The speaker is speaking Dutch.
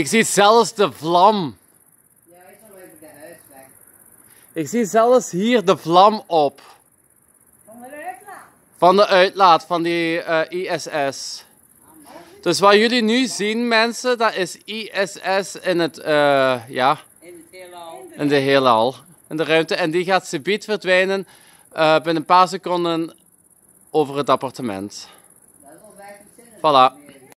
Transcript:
Ik zie zelfs de vlam. Ja, ik zal even de huis weg. Ik zie zelfs hier de vlam op. Van de uitlaat. Van de uitlaat van die eh, ISS. Dus wat jullie nu zien, mensen, dat is ISS in het, eh, ja, In het heelal. in de heelal, in de ruimte. En die gaat subiet verdwijnen eh, binnen een paar seconden over het appartement. Dat is al Voilà.